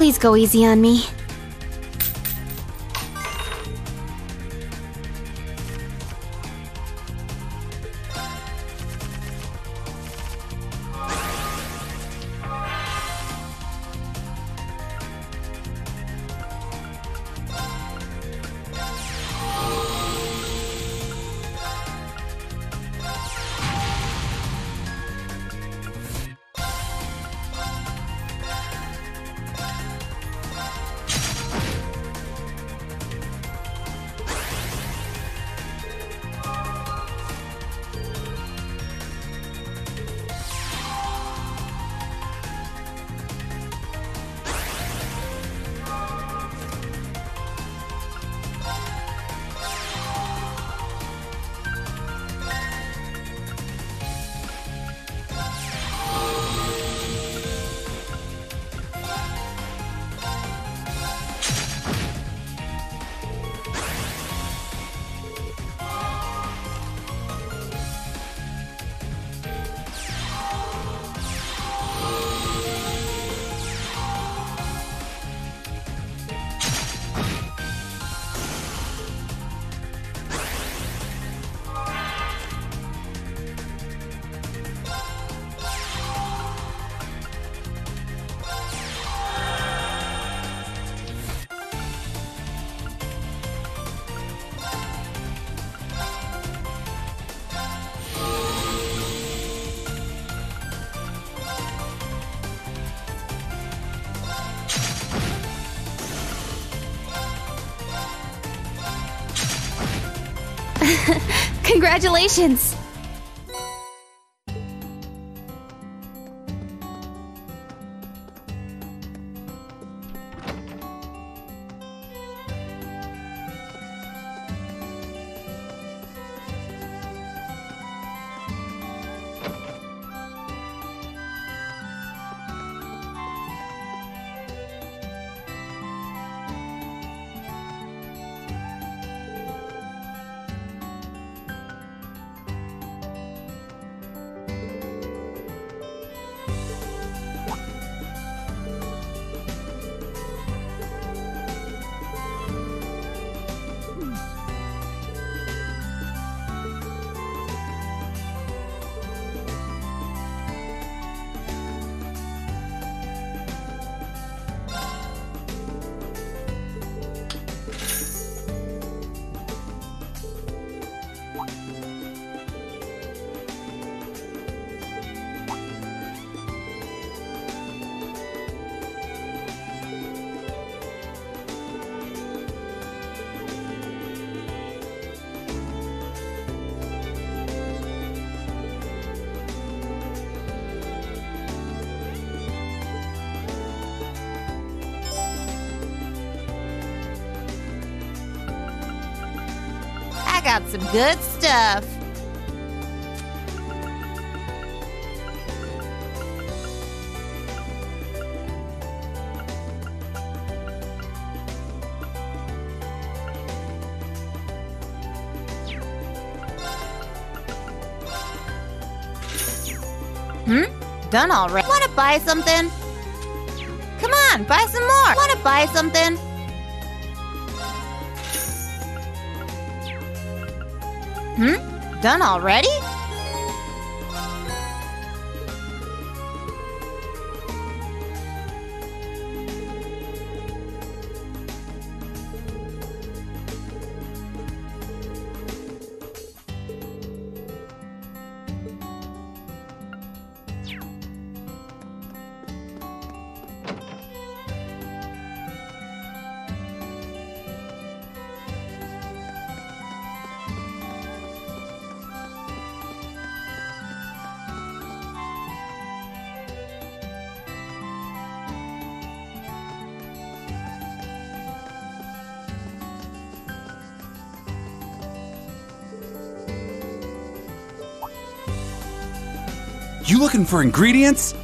Please go easy on me. Congratulations! Got some good stuff. Hmm? Done already. Wanna buy something? Come on, buy some more. Wanna buy something? Hmm? Done already? You looking for ingredients?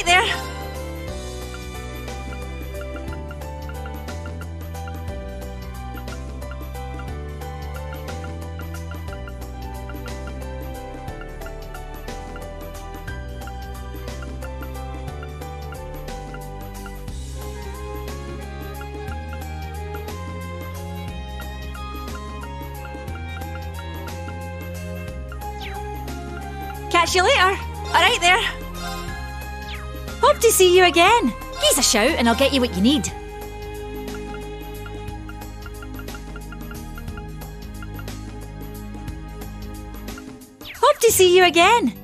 Alright there. Catch you later. Alright there. To see you again. Give us a shout and I'll get you what you need. Hope to see you again.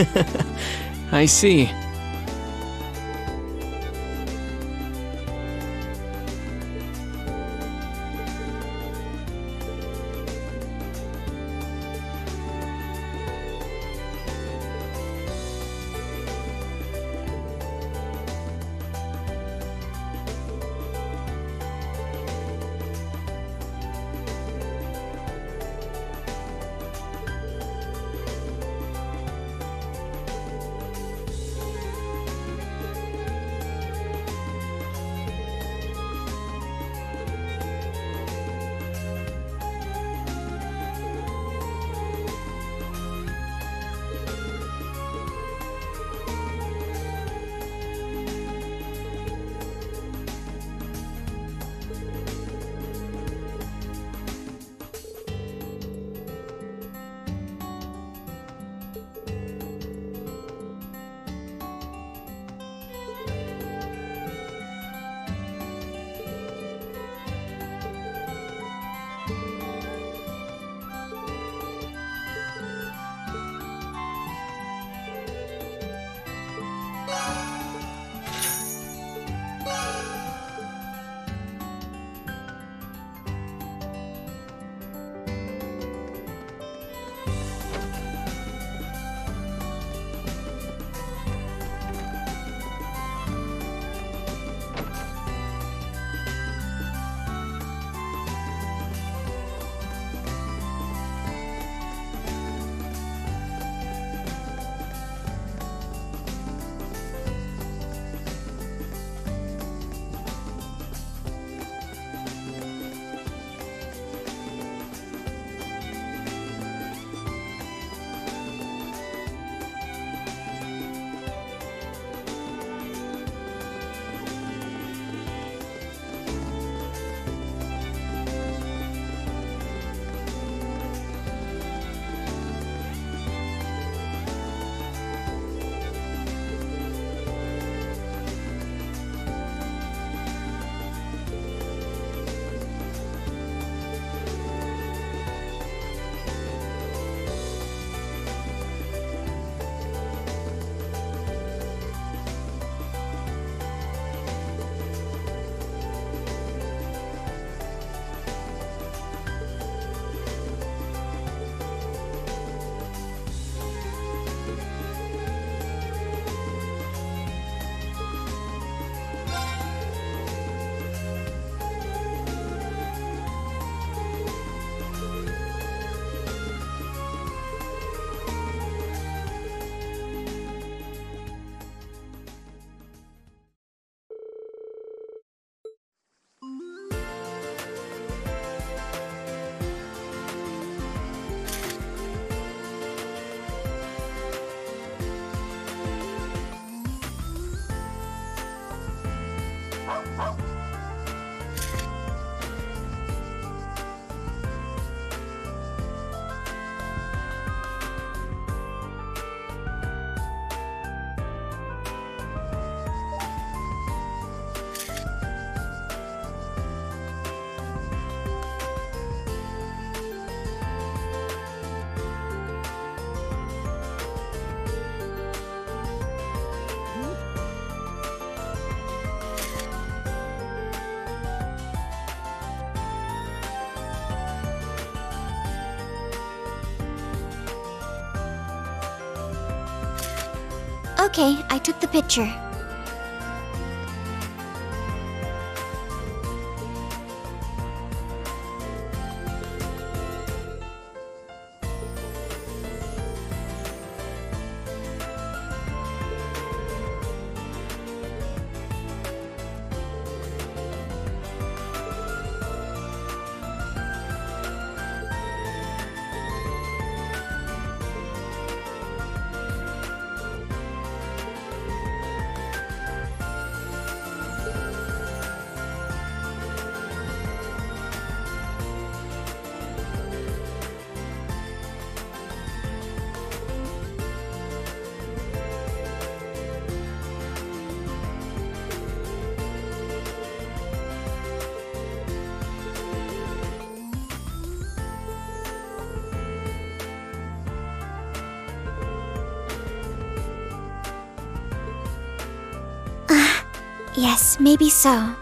I see. Okay, I took the picture. Yes, maybe so.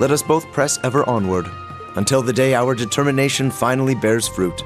Let us both press ever onward, until the day our determination finally bears fruit.